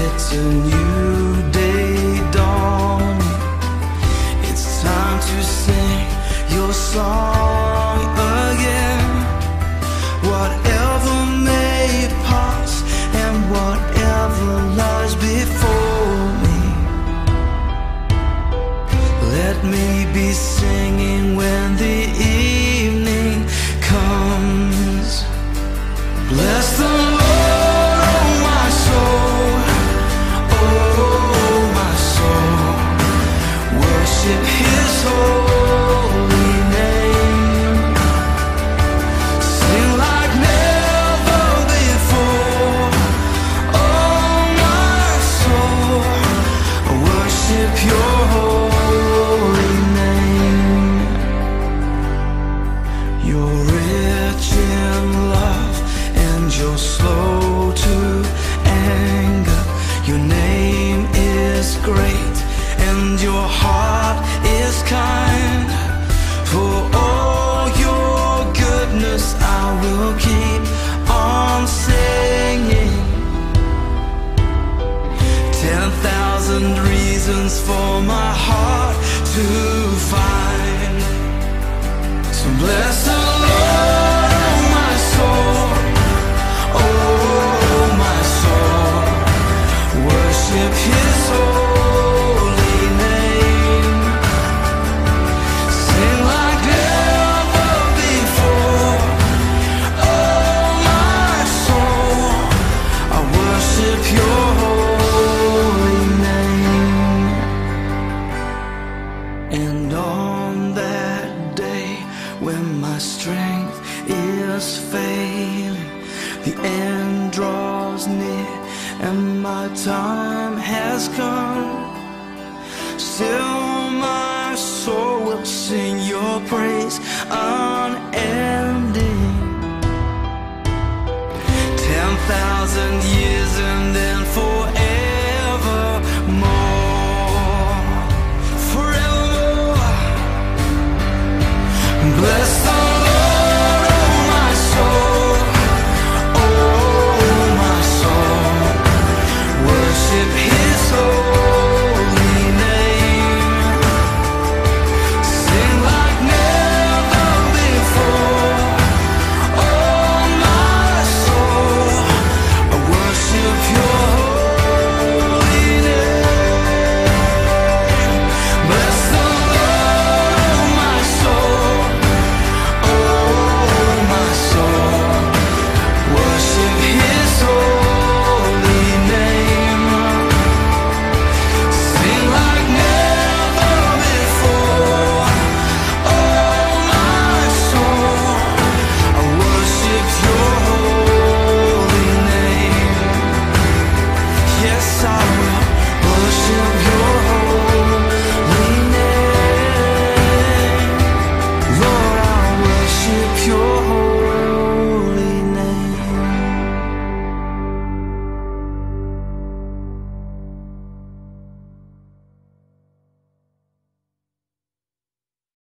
it's a new day dawning. It's time to sing your song again. Whatever may pass and whatever lies before me. Let me be singing when the and your heart is kind. is failing The end draws near And my time has come. Still my soul will sing your praise unending. Ten thousand years